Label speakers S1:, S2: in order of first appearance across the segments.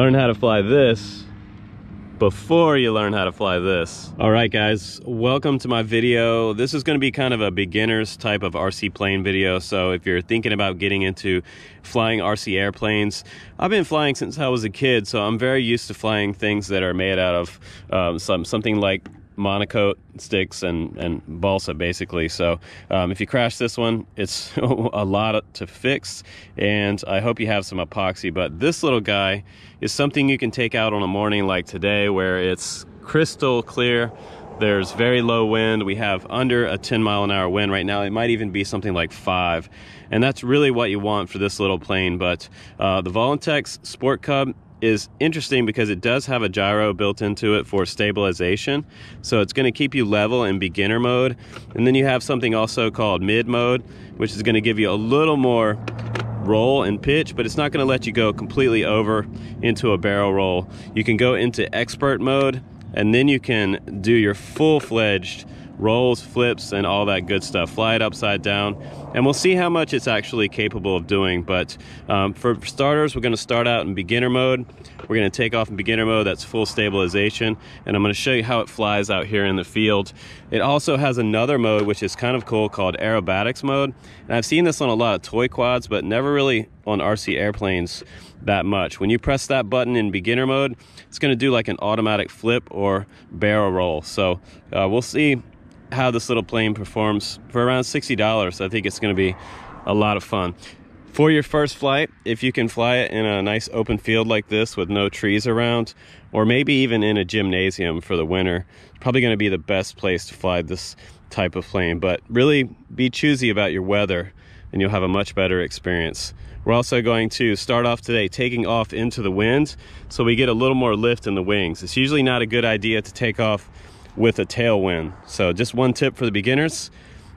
S1: learn how to fly this before you learn how to fly this. All right, guys, welcome to my video. This is gonna be kind of a beginner's type of RC plane video. So if you're thinking about getting into flying RC airplanes, I've been flying since I was a kid, so I'm very used to flying things that are made out of um, some something like monocoque sticks and and balsa basically. So um, if you crash this one it's a lot to fix. And I hope you have some epoxy but this little guy is something you can take out on a morning like today where it's crystal clear. There's very low wind. We have under a 10 mile an hour wind. Right now it might even be something like five. And that's really what you want for this little plane. But uh, the Volantex Sport Cub is interesting because it does have a gyro built into it for stabilization. So it's gonna keep you level in beginner mode. And then you have something also called mid mode, which is gonna give you a little more roll and pitch, but it's not gonna let you go completely over into a barrel roll. You can go into expert mode and then you can do your full-fledged rolls, flips, and all that good stuff. Fly it upside down, and we'll see how much it's actually capable of doing. But um, for starters, we're gonna start out in beginner mode. We're gonna take off in beginner mode, that's full stabilization, and I'm gonna show you how it flies out here in the field. It also has another mode, which is kind of cool, called aerobatics mode. And I've seen this on a lot of toy quads, but never really on RC airplanes that much. When you press that button in beginner mode, it's gonna do like an automatic flip or barrel roll. So uh, we'll see how this little plane performs for around $60. I think it's going to be a lot of fun. For your first flight, if you can fly it in a nice open field like this with no trees around, or maybe even in a gymnasium for the winter, it's probably going to be the best place to fly this type of plane. But really be choosy about your weather and you'll have a much better experience. We're also going to start off today taking off into the wind so we get a little more lift in the wings. It's usually not a good idea to take off with a tailwind. So just one tip for the beginners.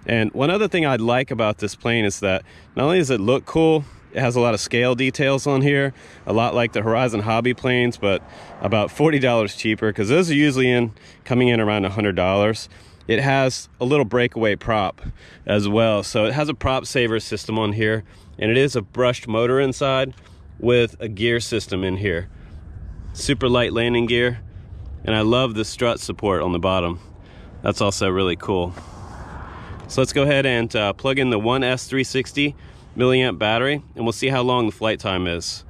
S1: And one other thing I'd like about this plane is that not only does it look cool, it has a lot of scale details on here, a lot like the Horizon Hobby planes, but about $40 cheaper because those are usually in coming in around $100. It has a little breakaway prop as well. So it has a prop saver system on here and it is a brushed motor inside with a gear system in here. Super light landing gear and I love the strut support on the bottom. That's also really cool. So let's go ahead and uh, plug in the 1S360 milliamp battery and we'll see how long the flight time is.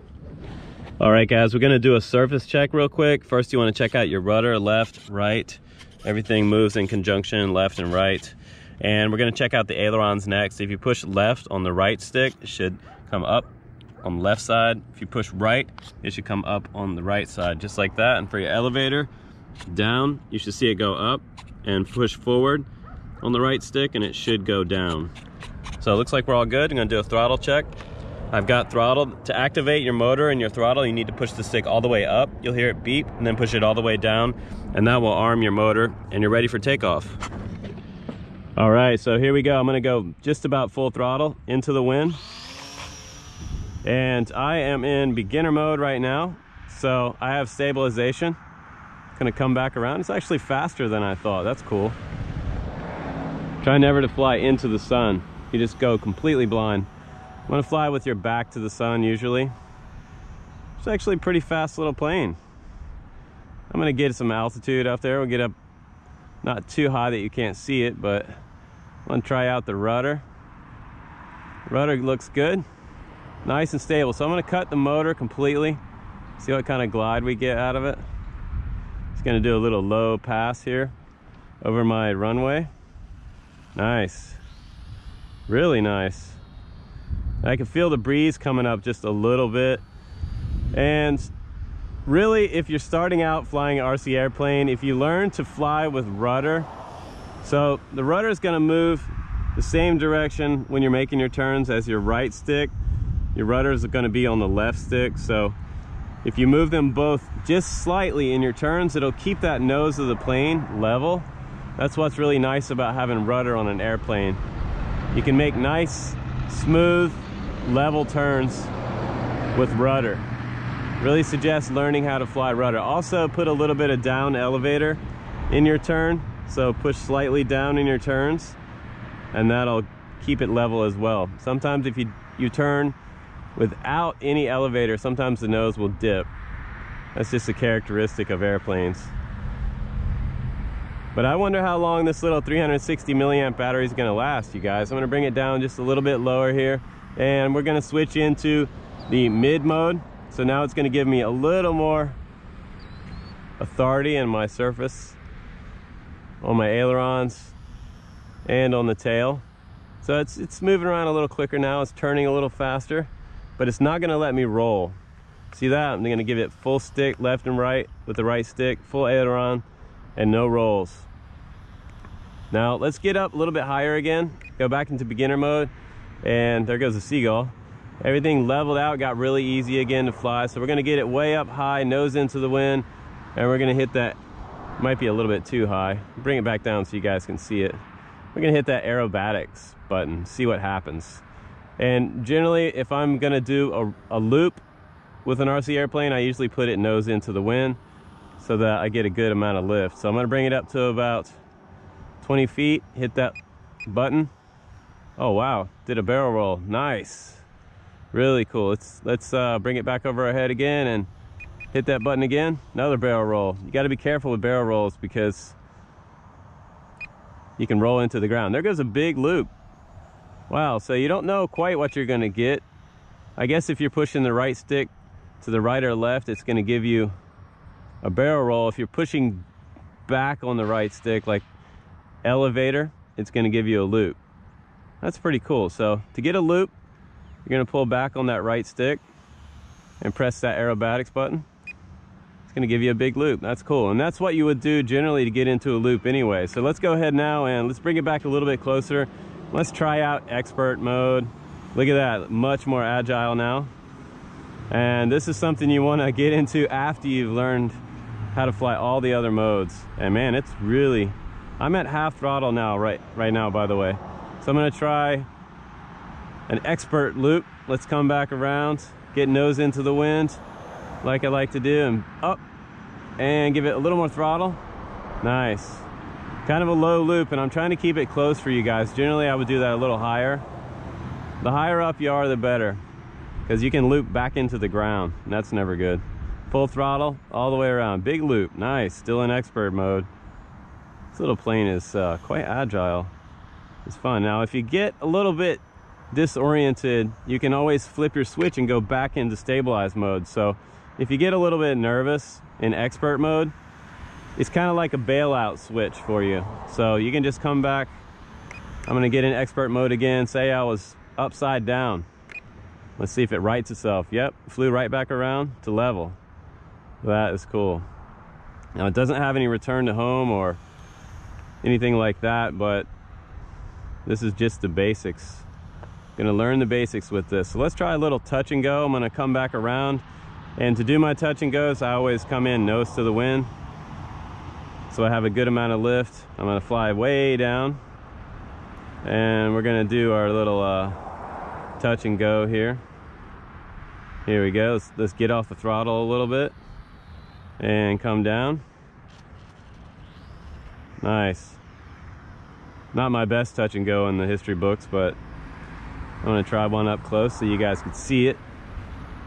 S1: All right guys, we're gonna do a surface check real quick. First you wanna check out your rudder, left, right. Everything moves in conjunction, left and right. And we're gonna check out the ailerons next. If you push left on the right stick, it should come up on the left side. If you push right, it should come up on the right side, just like that. And for your elevator, down, you should see it go up and push forward on the right stick and it should go down. So it looks like we're all good. I'm gonna do a throttle check. I've got throttle. To activate your motor and your throttle, you need to push the stick all the way up. You'll hear it beep and then push it all the way down and that will arm your motor and you're ready for takeoff. All right, so here we go. I'm gonna go just about full throttle into the wind. And I am in beginner mode right now. So I have stabilization gonna come back around. It's actually faster than I thought. That's cool. Try never to fly into the sun. You just go completely blind. You wanna fly with your back to the sun usually. It's actually a pretty fast little plane. I'm gonna get some altitude up there. We'll get up not too high that you can't see it, but I'm gonna try out the rudder. Rudder looks good, nice and stable. So I'm gonna cut the motor completely, see what kind of glide we get out of it. Just gonna do a little low pass here over my runway. Nice, really nice. I can feel the breeze coming up just a little bit. And really, if you're starting out flying an RC airplane, if you learn to fly with rudder, so the rudder is gonna move the same direction when you're making your turns as your right stick. Your rudder is gonna be on the left stick. So if you move them both just slightly in your turns, it'll keep that nose of the plane level. That's what's really nice about having rudder on an airplane. You can make nice, smooth, level turns with rudder. Really suggest learning how to fly rudder. Also put a little bit of down elevator in your turn. So push slightly down in your turns and that'll keep it level as well. Sometimes if you, you turn without any elevator, sometimes the nose will dip. That's just a characteristic of airplanes. But I wonder how long this little 360 milliamp battery is gonna last, you guys. I'm gonna bring it down just a little bit lower here and we're gonna switch into the mid mode. So now it's gonna give me a little more authority in my surface on my ailerons and on the tail. So it's, it's moving around a little quicker now. It's turning a little faster, but it's not gonna let me roll. See that? I'm gonna give it full stick left and right with the right stick, full aileron, and no rolls. Now let's get up a little bit higher again, go back into beginner mode, and there goes the seagull. Everything leveled out, got really easy again to fly. So we're gonna get it way up high, nose into the wind, and we're gonna hit that, might be a little bit too high. Bring it back down so you guys can see it. We're gonna hit that aerobatics button, see what happens. And generally, if I'm gonna do a, a loop with an RC airplane, I usually put it nose into the wind so that I get a good amount of lift. So I'm gonna bring it up to about 20 feet, hit that button. Oh wow, did a barrel roll, nice. Really cool, let's, let's uh, bring it back over our head again and hit that button again, another barrel roll. You gotta be careful with barrel rolls because you can roll into the ground. There goes a big loop. Wow, so you don't know quite what you're gonna get. I guess if you're pushing the right stick to the right or left, it's gonna give you a barrel roll. If you're pushing back on the right stick, like elevator, it's gonna give you a loop. That's pretty cool. So to get a loop, you're gonna pull back on that right stick and press that aerobatics button. It's gonna give you a big loop. That's cool. And that's what you would do generally to get into a loop anyway. So let's go ahead now and let's bring it back a little bit closer. Let's try out expert mode. Look at that, much more agile now. And this is something you wanna get into after you've learned how to fly all the other modes. And man, it's really, I'm at half throttle now, right, right now, by the way. So I'm gonna try an expert loop. Let's come back around, get nose into the wind, like I like to do, and up, and give it a little more throttle. Nice. Kind of a low loop, and I'm trying to keep it close for you guys. Generally, I would do that a little higher. The higher up you are, the better, because you can loop back into the ground, and that's never good. Full throttle all the way around. Big loop. Nice. Still in expert mode. This little plane is uh, quite agile. It's fun. Now, if you get a little bit disoriented, you can always flip your switch and go back into stabilize mode. So if you get a little bit nervous in expert mode, it's kind of like a bailout switch for you. So you can just come back. I'm gonna get in expert mode again. Say I was upside down. Let's see if it rights itself. Yep, flew right back around to level. That is cool. Now it doesn't have any return to home or anything like that, but this is just the basics. Gonna learn the basics with this. So let's try a little touch and go. I'm gonna come back around. And to do my touch and goes, I always come in nose to the wind. So I have a good amount of lift. I'm gonna fly way down. And we're gonna do our little uh, touch and go here. Here we go, let's, let's get off the throttle a little bit and come down. Nice. Not my best touch and go in the history books, but I'm gonna try one up close so you guys can see it.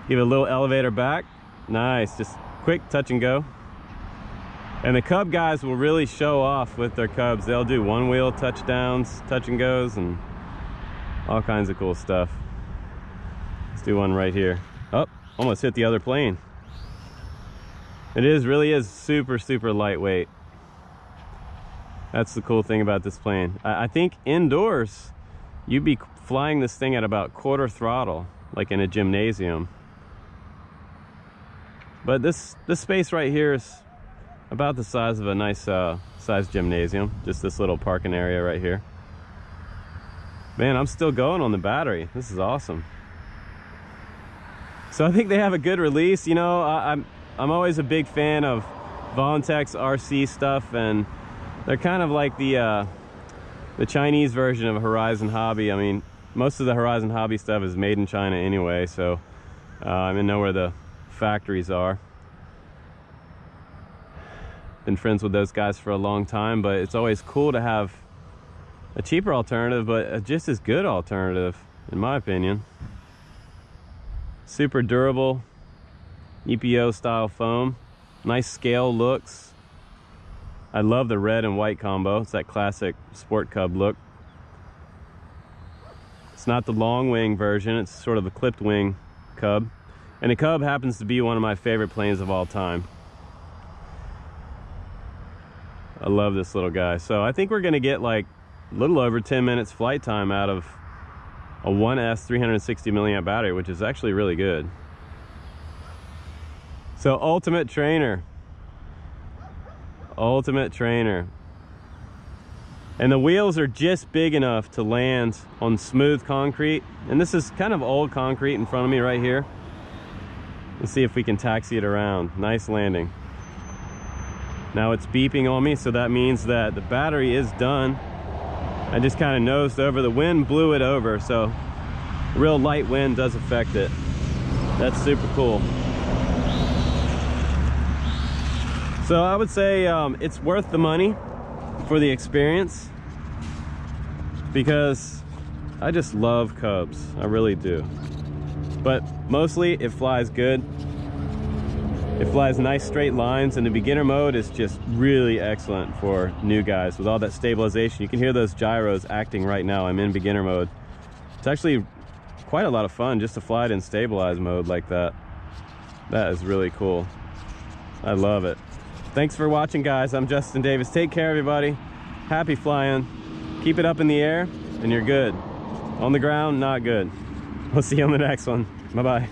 S1: Give it a little elevator back. Nice, just quick touch and go. And the Cub guys will really show off with their Cubs. They'll do one wheel touchdowns, touch and goes, and all kinds of cool stuff. Let's do one right here. Oh, almost hit the other plane. It is really is super, super lightweight. That's the cool thing about this plane. I, I think indoors, you'd be flying this thing at about quarter throttle, like in a gymnasium. But this, this space right here is about the size of a nice uh, size gymnasium. Just this little parking area right here. Man, I'm still going on the battery. This is awesome. So I think they have a good release. You know, I, I'm I'm always a big fan of Volantex RC stuff, and they're kind of like the uh, the Chinese version of Horizon Hobby. I mean, most of the Horizon Hobby stuff is made in China anyway, so uh, I mean, know where the factories are. Been friends with those guys for a long time, but it's always cool to have a cheaper alternative, but just as good alternative, in my opinion. Super durable, EPO style foam. Nice scale looks. I love the red and white combo. It's that classic Sport Cub look. It's not the long wing version. It's sort of a clipped wing Cub. And the Cub happens to be one of my favorite planes of all time. I love this little guy. So I think we're gonna get like a little over 10 minutes flight time out of a 1S 360 milliamp battery, which is actually really good. So Ultimate Trainer. Ultimate Trainer. And the wheels are just big enough to land on smooth concrete. And this is kind of old concrete in front of me right here. Let's see if we can taxi it around. Nice landing. Now it's beeping on me, so that means that the battery is done. I just kind of nosed over. The wind blew it over, so real light wind does affect it. That's super cool. So I would say um, it's worth the money for the experience because I just love Cubs. I really do. But mostly it flies good. It flies nice straight lines and the beginner mode is just really excellent for new guys with all that stabilization. You can hear those gyros acting right now. I'm in beginner mode. It's actually quite a lot of fun just to fly it in stabilized mode like that. That is really cool. I love it. Thanks for watching, guys. I'm Justin Davis. Take care, everybody. Happy flying. Keep it up in the air, and you're good. On the ground, not good. We'll see you on the next one. Bye-bye.